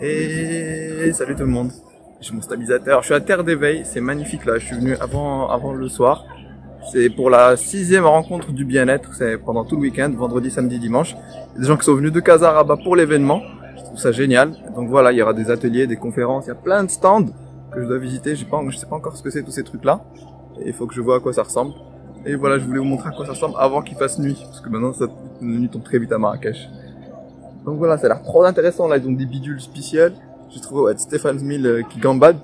Et salut tout le monde. J'ai mon stabilisateur. Je suis à Terre d'éveil. C'est magnifique là. Je suis venu avant, avant le soir. C'est pour la sixième rencontre du bien-être. C'est pendant tout le week-end, vendredi, samedi, dimanche. Il y a des gens qui sont venus de Casaraba pour l'événement. Je trouve ça génial. Donc voilà, il y aura des ateliers, des conférences. Il y a plein de stands que je dois visiter. Je pas, je sais pas encore ce que c'est tous ces trucs là. Il faut que je vois à quoi ça ressemble. Et voilà, je voulais vous montrer à quoi ça ressemble avant qu'il fasse nuit. Parce que maintenant, la nuit tombe très vite à Marrakech. Donc voilà, ça a l'air trop intéressant. Là, ils ont des bidules spéciales. J'ai trouvé ouais, Stéphane Smil euh, qui gambade.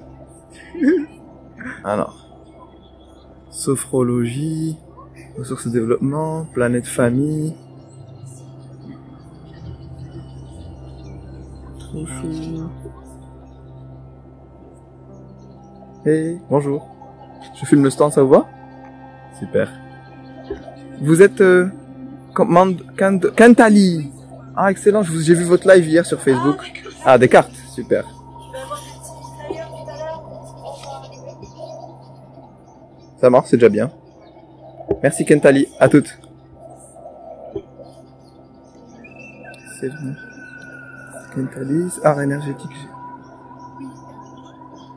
Alors, sophrologie, ressources et développement, planète famille. Trop chou. Hey, bonjour. Je filme le stand, ça vous va? Super. Vous êtes euh, Kantali. Ah excellent, j'ai vu votre live hier sur Facebook. Ah des cartes, super. Ça marche, c'est déjà bien. Merci Kentali, à toutes. C'est bon. Kentali, art énergétique.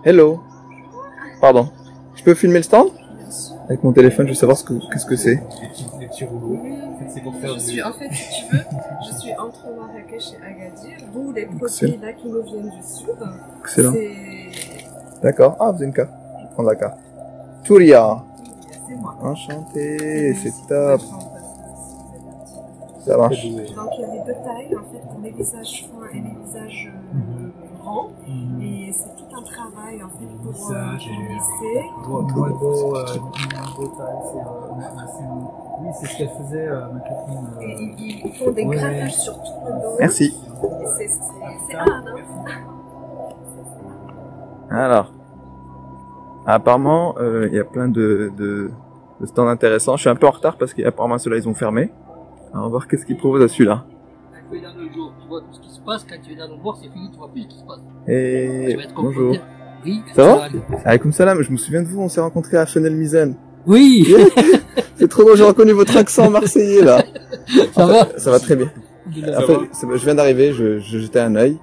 Hello. Pardon. Je peux filmer le stand? Avec mon téléphone, je veux savoir ce que qu'est-ce que c'est. Les petits rouleaux. C'est pour faire Je suis, en fait, si tu veux, je suis entre Marrakech et Agadir, d'où les produits Excellent. là qui nous viennent du sud. Excellent. C'est D'accord. Ah, vous avez une carte. Je vais prendre la carte. Touria. c'est moi. Enchanté, c'est top. Ça marche. Donc il y a les deux tailles, en fait, pour les visages fins et les visages euh, grands. Et c'est tout un travail, en fait, pour, euh, Visage pour et- lisser. Beau, beau, beau, euh, beau taille, c'est, euh, c'est- oui, c'est ce qu'elle faisait, euh, ma copine. Et euh, ils, ils font des Ouais. grattages sur tout le dos. Merci. C'est- hard, hein. Alors, apparemment, euh, il y a plein de, de, de stands intéressants. Je suis un peu en retard parce qu'apparemment ceux-là ils ont fermé. Alors, on va voir qu'est-ce qu'ils proposent à celui-là. Tu es dans le jour, tu vois tout ce qui se passe. Quand tu es dans le bord, c'est fini, tu vois plus ce qui se passe. Et tu vas être bonjour. Oui, Ça va. Alaykoum salam, je me souviens de vous, on s'est rencontrés à Fenel Mizen. Oui, C'est trop drôle, j'ai reconnu votre accent marseillais là. ça va Ça va très bien. En fait, c'est- je viens d'arriver, je, je jetais un œil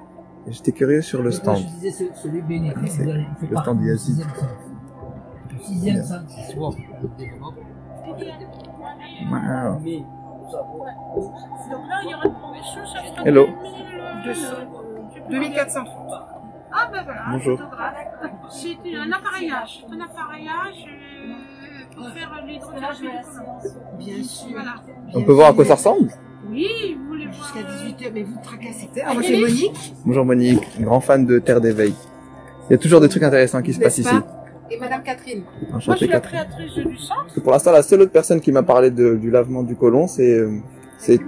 et j'étais curieux sur le stand. Je disais, ce- celui béni, Ah, c'est il fait le stand du Yazid. sixième. Le c'est souvent. Wow. Mais, nous avons Donc là, il y aura une promotion, ça fait Hello. 2430. Ah ben voilà, Bonjour. C'est un appareillage, un appareillage euh, pour faire du côlon. Bien sûr. Voilà. On peut voir à quoi ça ressemble Oui, vous voulez voir Jusqu'à euh, 18h, mais vous tracassez pas. Ah, moi, c'est Monique. Bonjour Monique, grand fan de Terre d'éveil. Il y a toujours des trucs intéressants qui se passent ici. Et Madame Catherine. Moi, je suis la créatrice du centre. Parce que pour l'instant, la seule autre personne qui m'a parlé de- du lavement du côlon, c'est euh, c'est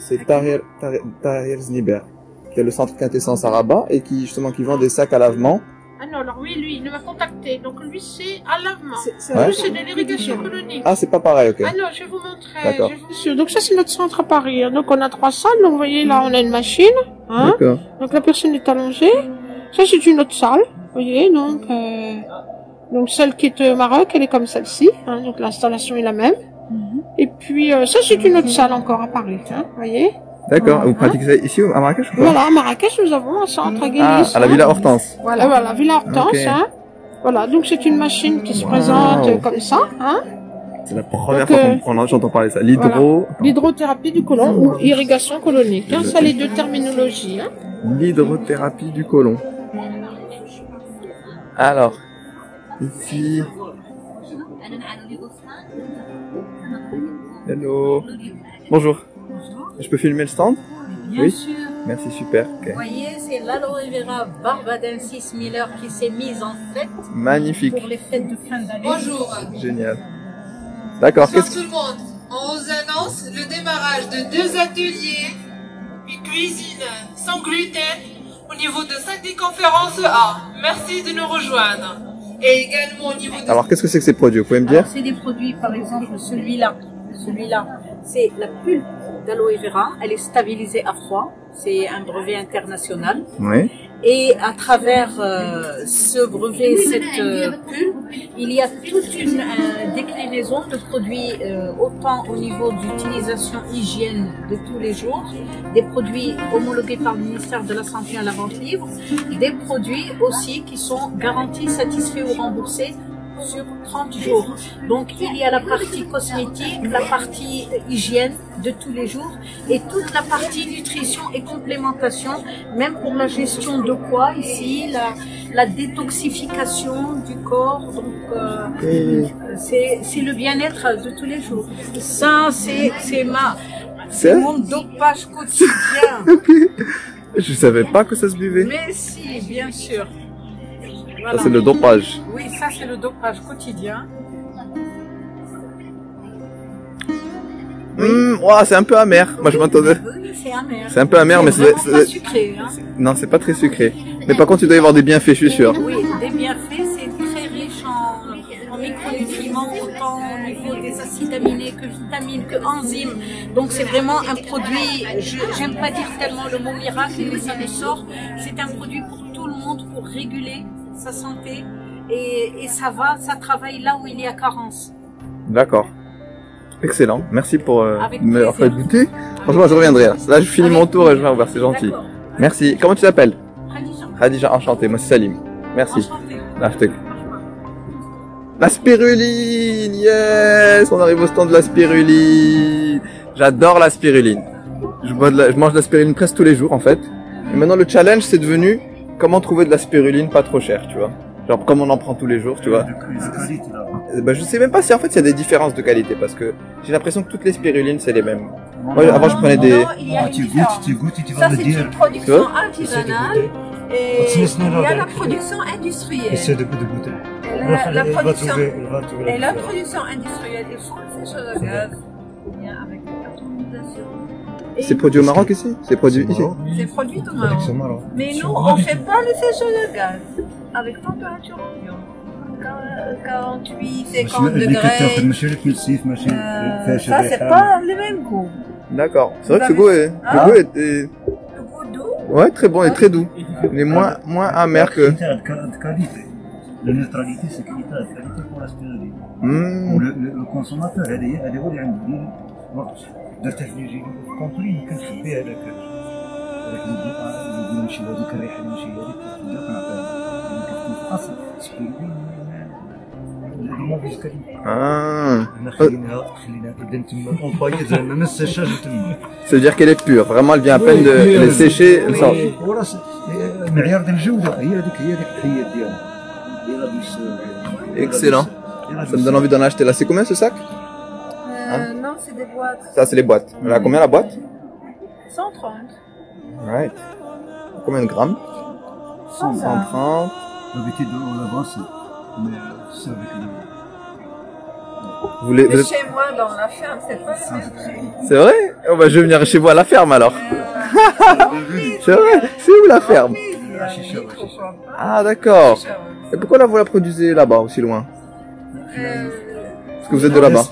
c'est Tahir Zniber, qui est le centre quintessence à Rabat et qui justement qui vend des sacs à lavement. Ah non, alors oui, lui, il m'a contacté. Donc lui, c'est à lavement. C'est- Ouais. De l'irrigation colonique. Ah, c'est pas pareil, ok. Ah non, je vais vous montrer. D'accord. je vous-. Donc ça, c'est notre centre à Paris. hein. Donc on a trois salles. Donc vous voyez, là, on a une machine. Hein D'accord. Donc la personne est allongée. Ça c'est une autre salle, vous voyez. Donc euh, donc celle qui est au Maroc, elle est comme celle-ci. Hein, donc l'installation est la même. Et puis euh, ça c'est une autre salle encore à Paris, hein, vous voyez. D'accord. Voilà. Vous pratiquez ça ici à Marrakech ou pas? Voilà, à Marrakech nous avons un centre à Ah, Guélis. à la hein. Villa Hortense. Voilà, voilà, Villa Hortense. Hein. Voilà, donc c'est une machine qui se Wow. présente euh, comme ça. Hein. C'est la première Donc, fois euh, qu'on qu'on- j'entends parler de ça. L'hydro, L'hydrothérapie du côlon ou irrigation colonique. Hein, ça les deux terminologies. Hein. l'hydrothérapie du côlon. Alors, ici. Hello. Bonjour. Je peux filmer le stand? Bien Oui. sûr. Merci, super. Vous voyez, c'est l'aloe vera barbadensis Miller qui s'est mise en fête Magnifique. pour les fêtes de fin d'année. Bonjour. Génial. D'accord. Qu'est-ce tout le monde. On vous annonce le démarrage de deux ateliers, une cuisine sans gluten au niveau de Sainte conférence A. Merci de nous rejoindre. Et également au niveau de... Alors, qu'est-ce que c'est que ces produits? Vous pouvez me dire? C'est des produits, par exemple, celui-là. Celui-là, c'est la pulpe d'aloe vera. Elle est stabilisée à froid. C'est un brevet international. Oui. Et à travers euh, ce brevet, cette euh, il y a toute une euh, déclinaison de produits, euh, autant au niveau d'utilisation hygiène de tous les jours, des produits homologués par le ministère de la Santé à la vente libre, des produits aussi qui sont garantis, satisfaits ou remboursés sur 30 jours. Donc il y a la partie cosmétique, la partie hygiène de tous les jours et toute la partie nutrition et complémentation, même pour la gestion de poids ici, la, la détoxification du corps. Donc euh, c'est c'est le bien-être de tous les jours. Ça c'est ma c'est C'est? mon dopage quotidien. Je savais pas que ça se buvait. Mais si, bien sûr. Ça, c'est le dopage. Oui, ça c'est le dopage quotidien. Hum, ouah, c'est un peu amer. Moi, je m'attendais. Oui, c'est amer. C'est un peu amer, mais c'est- pas sucré. Hein. Non, c'est pas très sucré. Mais par contre, il doit y avoir des bienfaits, je suis sûr. Oui, des bienfaits, c'est très riche en, en micronutriments, autant au niveau des acides aminés que vitamines, que enzymes. Donc c'est vraiment un produit, je j'aime pas dire tellement le mot miracle, mais ça me sort. C'est un produit pour tout le monde, pour réguler sa santé. Et, et ça va, ça travaille là où il y a carence. D'accord. Excellent. Merci pour euh, me plaisir. faire goûter. Franchement, je reviendrai. Là, Là, je finis mon tour et je vais revoir. C'est gentil. Merci. Comment tu t'appelles? Khadija, Khadija, enchanté. Moi, c'est Salim. Merci. te- La spiruline Yes On arrive au stand de la spiruline J'adore la spiruline. Je, bois de la- je mange de la spiruline presque tous les jours, en fait. Et maintenant, le challenge, c'est devenu comment trouver de la spiruline pas trop chère, tu vois. Genre, comme on en prend tous les jours, tu vois. Bah, je sais même pas si en fait il y a des différences de qualité parce que j'ai l'impression que toutes les spirulines c'est les mêmes. Moi, avant je prenais des. Non, a Ah, tu goûtes, tu goûtes et tu Ça, vas me c'est dire. une production artisanale et C'est ce il y a la production industrielle. Essaie de, de goûter. Et la, la production, et la production industrielle, ils font le séchage à gaz. Avec l'atomisation. C'est produit au Maroc ici C'est produit ici C'est produit au Maroc. Mais nous, on ne fait pas le séchage de gaz avec température ambiante. 48, 50 degrés. Euh, ça, c'est pas le même goût. D'accord. C'est vrai que ce goût est, le goût est. Le goût doux? Ouais, très bon et très doux. Il est moins, moins amer que. La neutralité, c'est qualité, qualité pour l'aspiré. Mmh. Le, le, le consommateur, elle est, elle est, elle est, elle في كونتري ما كنخبي هذاك هذاك اللي يقول نمشي هذيك الريحه اللي نمشي هذيك نبدا كنعطيها يعني كتكون في الاصل سبيرالين اللي موفيز كاليتي Ah. هنا خليناها خليناها كدا تما اونبايي زعما من السيشاج تما Ça veut dire qu'elle est pure. Vraiment, elle vient à peine de les sécher. elle sort. وراه س- معيار ديال الجوده هي هذيك هي هذيك الحيات ديالها يلا بيس Excellent. Ça me donne envie d'en acheter là. C'est combien ce sac Euh, non, c'est des boîtes. Ça, c'est les boîtes. A combien la boîte 130. Right. Combien de grammes 130. D'habitude, on la brasse, mais c'est avec le. Vous voulez, vous Mais êtes- chez moi, dans la ferme, c'est pas le même prix. C'est vrai oh, bah, Je vais venir chez vous à la ferme alors. C'est vrai C'est où la ferme pas Ah d'accord. Et pourquoi là vous la produisez là-bas, aussi loin Euh, Parce que vous êtes de là-bas.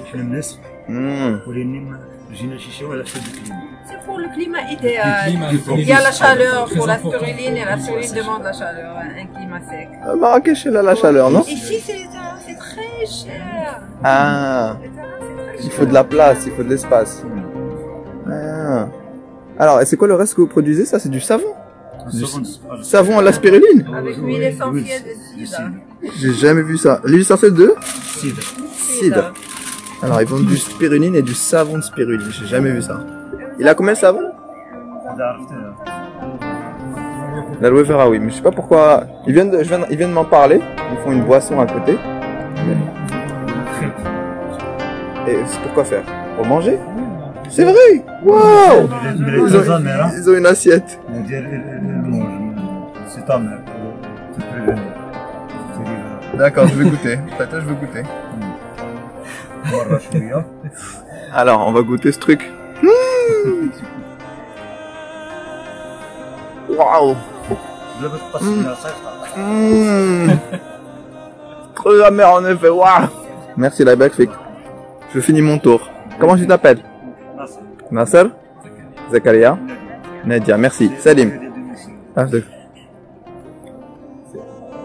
Mmh. Pour les inondations et la C'est pour le climat idéal. Il y a la chaleur pour la spiruline et la spiruline demande la chaleur, hein, un climat sec. À Marrakech, elle a la chaleur, non? Ici, c'est très cher. Ah. Il faut de la place, il faut de l'espace. Ah. Alors, c'est quoi le reste que vous produisez? Ça, c'est du savon savon à la spiruline Avec l'huile essentielle de cidre. J'ai jamais vu ça. L'huile essentielle de? Cidre. Cidre. Alors, ils vendent du spiruline et du savon de spiruline. J'ai jamais vu ça. Il a combien de savon? L'aloe vera, oui. Mais je sais pas pourquoi. Ils viennent de, je viens, ils viennent m'en parler. Ils font une boisson à côté. Et c'est pour quoi faire? Pour manger? C'est vrai Waouh ils, ont, ils ont une assiette. C'est ta. D'accord, je vais goûter. Tata, je vais goûter. Alors, on va goûter ce truc. Hmm. Waouh mmh. Creux amer en effet, waouh Merci la Belgique. Je finis mon tour. Comment tu t'appelles? Nasser Zakaria? Nadia, merci. Salim. Ah,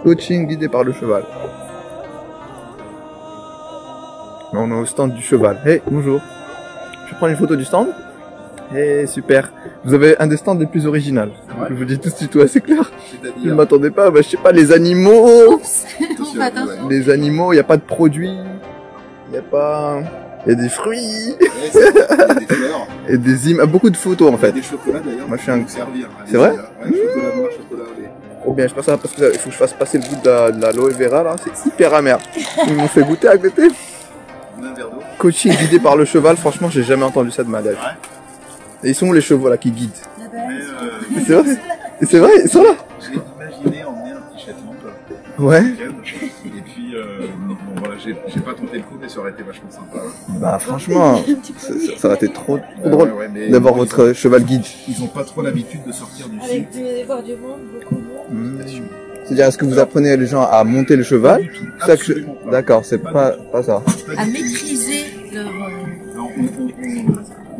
Coaching guidé par le cheval. On est au stand du cheval. Hey, bonjour. Je prends une photo du stand. Hey, super. Vous avez un des stands les plus originaux. Je vous dis tout de suite, ouais, c'est clair. Je ne m'attendais pas. Bah, je sais pas, les animaux. Les animaux, il n'y a pas de produits. Il n'y a pas... Il y a des fruits. Et des images. Beaucoup de photos, en fait. Des chocolats d'ailleurs. Moi, je suis un- hein, C'est vrai Ouais, chocolat noir, chocolat au lait. Trop bien, je pense ça parce que il faut que je fasse passer le goût de la- de l'aloe vera là, c'est hyper amer. Ils m'ont fait goûter à côté. Verre d'eau. Coaching guidé par le cheval, franchement, j'ai jamais entendu ça de ma life. Et ils sont où les chevaux là qui guident euh, C'est vrai C'est vrai, ils sont là j'ai imaginé emmener un petit Shetland. Ouais. Et puis, euh, bon, voilà, j'ai pas tenté le coup, mais ça aurait été vachement sympa. Bah franchement, ça, aurait été trop, drôle ouais, ouais, mais d'avoir votre cheval guide. Ils ont pas trop l'habitude de sortir du Avec site. des voir du monde, beaucoup de monde. Hmm. C'est-à-dire, est-ce que vous apprenez les gens à monter le cheval. D'accord, c'est pas, pas ça. À maîtriser leur. euh, Non, on, on-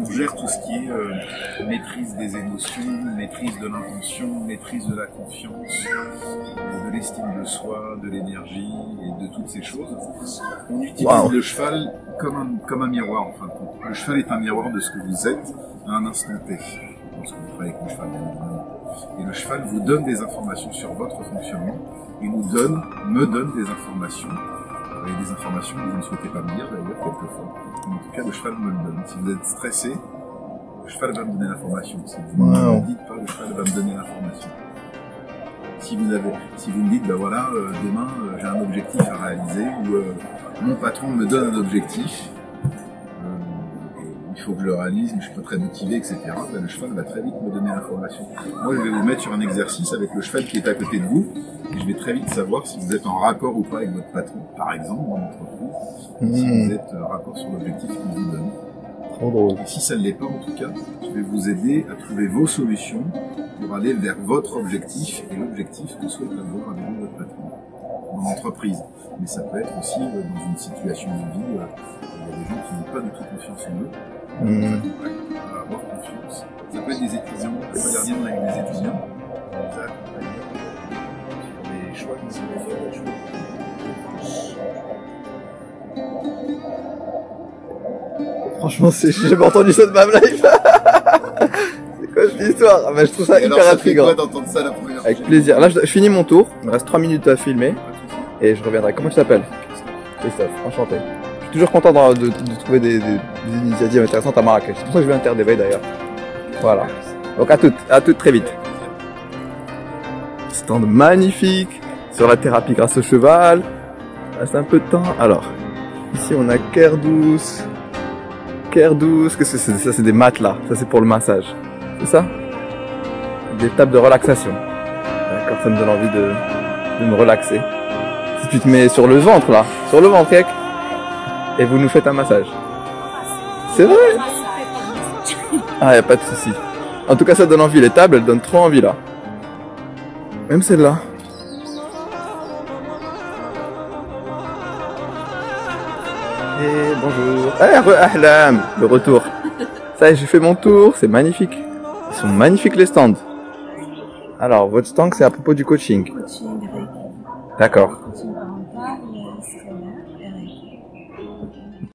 on- gère tout ce qui est euh, maîtrise des émotions, maîtrise de l'intention, maîtrise de la confiance, de l'estime de soi, de l'énergie et de toutes ces choses. On utilise Wow. le cheval comme un, comme un miroir en fin de compte. Le cheval est un miroir de ce que vous êtes à un instant T. Parce que vous travaillez avec le cheval, bien évidemment. Et le cheval vous donne des informations sur votre fonctionnement et nous donne, me donne des informations et des informations que vous ne souhaitez pas me dire d'ailleurs quelquefois. Mais en tout cas, le cheval me le donne. Si vous êtes stressé, le cheval va me donner l'information. Si vous ne Wow. me dites pas, le cheval va me donner l'information. Si vous avez, si vous me dites, ben voilà, euh, demain euh, j'ai un objectif à réaliser ou euh, mon patron me donne un objectif, faut que je le réalise, mais je suis pas très motivé, etc. Ben, le cheval va très vite me donner l'information. Moi, je vais vous mettre sur un exercice avec le cheval qui est à côté de vous, et je vais très vite savoir si vous êtes en raccord ou pas avec votre patron, par exemple, dans l'entreprise, si Hmm, vous êtes en raccord sur l'objectif qu'il vous donne. trop drôle. Et si ça ne l'est pas, en tout cas, je vais vous aider à trouver vos solutions pour aller vers votre objectif et l'objectif que souhaite avoir avec votre patron dans l'entreprise. Mais ça peut être aussi euh, dans une situation de vie, euh, il y a des gens qui n'ont pas du tout confiance en eux. Hmm. Ouais, avoir confiance. Ça peut être des étudiants, le mois dernier on a eu des étudiants, on les a accompagnés sur des choix qu'ils ont fait, des choix. Franchement, j'ai jamais entendu ça de ma life. c'est quoi cette histoire? Ah, bah, Je trouve ça Et alors, hyper ça fait intriguant. quoi d'entendre ça la première Avec fois? plaisir. Là, je, je finis mon tour. Il me reste 3 minutes à filmer. Et je reviendrai. Comment tu t'appelles? Christophe. Enchanté. Toujours content de, trouver des, initiatives intéressantes à Marrakech. C'est pour ça que je vais interdéveiller d'ailleurs. Voilà. Donc à toutes. À toutes très vite. Stand magnifique. Sur la thérapie grâce au cheval. Reste un peu de temps. Alors. Ici, on a. Care douce. Qu'est-ce que c'est? Ça, c'est des matelas. Ça, c'est pour le massage. C'est ça? Des tables de relaxation. D'accord, ça me donne envie de, de me relaxer. Si tu te mets sur le ventre là, sur le ventre, Kek, et vous nous faites un massage. C'est vrai Ah, y a pas de souci. En tout cas, ça donne envie. Les tables, elles donnent trop envie là. Même celle-là. Et bonjour. Ahlam, le retour. Ça y est, j'ai fait mon tour, c'est magnifique. Ils sont magnifiques les stands. Alors, votre stand, c'est à propos du coaching. D'accord.